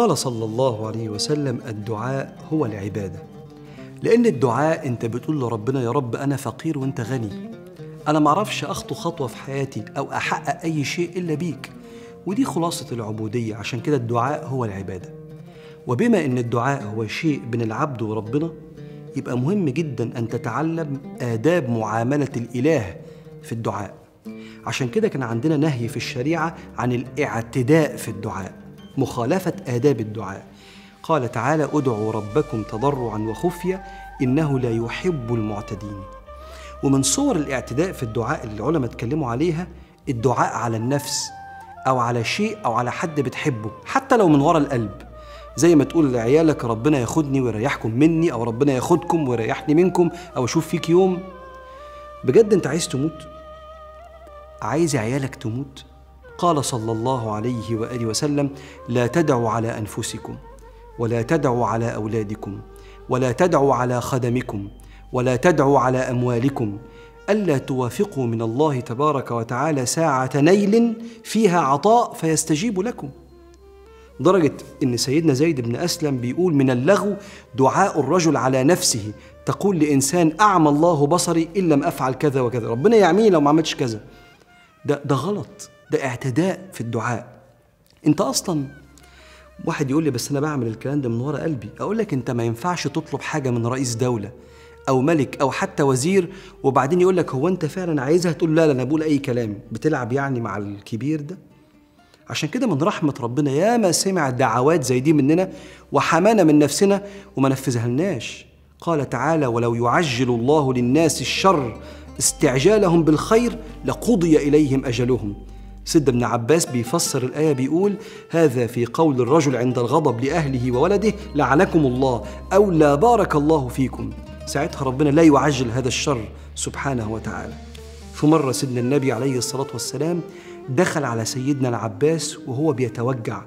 قال صلى الله عليه وسلم الدعاء هو العبادة. لأن الدعاء أنت بتقول لربنا يا رب أنا فقير وأنت غني. أنا معرفش أخطو خطوة في حياتي أو أحقق أي شيء إلا بيك. ودي خلاصة العبودية عشان كده الدعاء هو العبادة. وبما أن الدعاء هو شيء بين العبد وربنا يبقى مهم جدا أن تتعلم آداب معاملة الإله في الدعاء. عشان كده كان عندنا نهي في الشريعة عن الاعتداء في الدعاء. مخالفة آداب الدعاء قال تعالى ادعوا ربكم تضرعا وخفية إنه لا يحب المعتدين ومن صور الاعتداء في الدعاء اللي العلماء اتكلموا عليها الدعاء على النفس أو على شيء أو على حد بتحبه حتى لو من ورا القلب زي ما تقول لعيالك ربنا ياخدني ويريحكم مني أو ربنا ياخدكم ويريحني منكم أو أشوف فيك يوم بجد أنت عايز تموت؟ عايز عيالك تموت؟ قال صلى الله عليه وآله وسلم لا تدعوا على أنفسكم ولا تدعوا على أولادكم ولا تدعوا على خدمكم ولا تدعوا على أموالكم ألا توافقوا من الله تبارك وتعالى ساعة نيل فيها عطاء فيستجيب لكم. درجة إن سيدنا زيد بن أسلم بيقول من اللغو دعاء الرجل على نفسه. تقول لإنسان أعمى الله بصري إن لم أفعل كذا وكذا. ربنا يعميه لو ما عملتش كذا. ده ده غلط. ده اعتداء في الدعاء. انت أصلا واحد يقول لي بس أنا بعمل الكلام ده من ورا قلبي. أقول لك أنت ما ينفعش تطلب حاجة من رئيس دولة أو ملك أو حتى وزير وبعدين يقول لك هو أنت فعلا عايزها؟ تقول لا لا أنا بقول أي كلام. بتلعب يعني مع الكبير ده؟ عشان كده من رحمة ربنا ياما سمع دعوات زي دي مننا وحمانا من نفسنا وما نفذها لناش قال تعالى ولو يعجل الله للناس الشر استعجالهم بالخير لقضي إليهم أجلهم. سيد ابن عباس بيفسر الآية بيقول هذا في قول الرجل عند الغضب لأهله وولده لعنكم الله أو لا بارك الله فيكم. ساعتها ربنا لا يعجل هذا الشر سبحانه وتعالى. في مرة سيدنا النبي عليه الصلاة والسلام دخل على سيدنا العباس وهو بيتوجع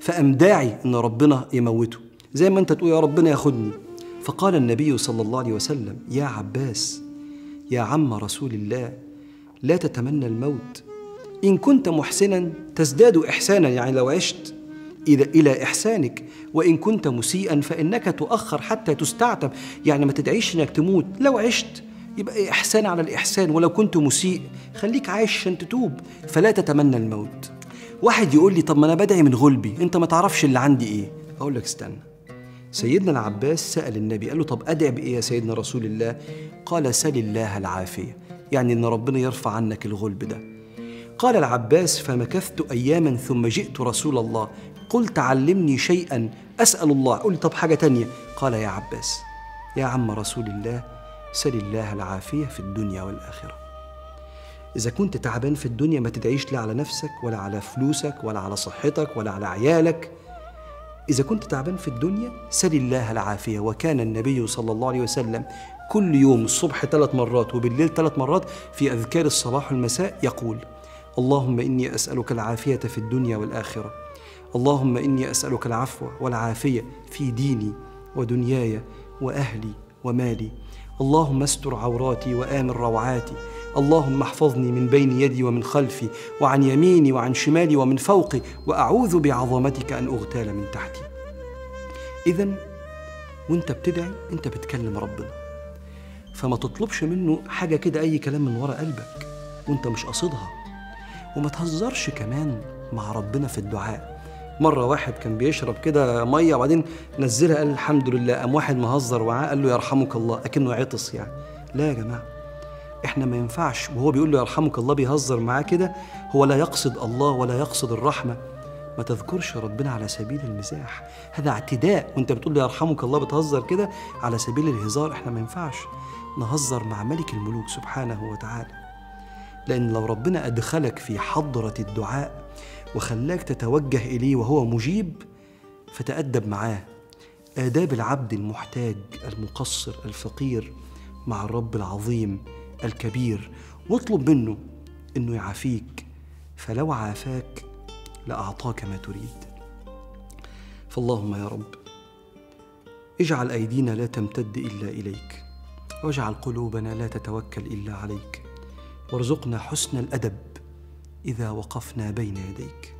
فقام داعي إن ربنا يموته. زي ما أنت تقول يا ربنا ياخدني. فقال النبي صلى الله عليه وسلم يا عباس يا عم رسول الله لا تتمنى الموت إن كنت محسنا تزداد إحسانا يعني لو عشت إذا إلى إحسانك وإن كنت مسيئا فإنك تؤخر حتى تستعتب. يعني ما تدعيش إنك تموت. لو عشت يبقى إحسان على الإحسان ولو كنت مسيء خليك عايش عشان تتوب فلا تتمنى الموت. واحد يقول لي طب ما أنا بدعي من غلبي أنت ما تعرفش اللي عندي إيه؟ أقول لك استنى. سيدنا العباس سأل النبي قال له طب أدعي بإيه يا سيدنا رسول الله؟ قال سل الله العافية. يعني إن ربنا يرفع عنك الغلب ده. قال العباس فمكثت أياما ثم جئت رسول الله. قلت علمني شيئا أسأل الله. قل طب حاجة تانية. قال يا عباس يا عم رسول الله سل الله العافية في الدنيا والآخرة. إذا كنت تعبان في الدنيا ما تدعيش لا على نفسك ولا على فلوسك ولا على صحتك ولا على عيالك. إذا كنت تعبان في الدنيا سل الله العافية. وكان النبي صلى الله عليه وسلم كل يوم الصبح ثلاث مرات وبالليل ثلاث مرات في أذكار الصباح والمساء يقول اللهم إني أسألك العافية في الدنيا والآخرة. اللهم إني أسألك العفو والعافية في ديني ودنياي وأهلي ومالي. اللهم استر عوراتي وآمن روعاتي. اللهم احفظني من بين يدي ومن خلفي وعن يميني وعن شمالي ومن فوقي وأعوذ بعظمتك أن أغتال من تحتي. إذا وانت بتدعي انت بتكلم ربنا. فما تطلبش منه حاجة كده أي كلام من ورا قلبك وانت مش قاصدها. وما تهزرش كمان مع ربنا في الدعاء. مرة واحد كان بيشرب كده مية وبعدين نزلها قال الحمد لله. قام واحد مهزر معاه قال له يرحمك الله أكنه عطس يعني. لا يا جماعة إحنا ما ينفعش. وهو بيقول له يرحمك الله بيهزر معاه كده هو لا يقصد الله ولا يقصد الرحمة. ما تذكرش ربنا على سبيل المزاح. هذا اعتداء. وأنت بتقول له يرحمك الله بتهزر كده على سبيل الهزار. إحنا ما ينفعش نهزر مع ملك الملوك سبحانه وتعالى. لأن لو ربنا أدخلك في حضرة الدعاء وخلاك تتوجه إليه وهو مجيب فتأدب معاه. آداب العبد المحتاج المقصر الفقير مع الرب العظيم الكبير. واطلب منه إنه يعافيك. فلو عافاك لأعطاك ما تريد. فاللهم يا رب اجعل أيدينا لا تمتد إلا إليك واجعل قلوبنا لا تتوكل إلا عليك. وارزقنا حسن الأدب إذا وقفنا بين يديك.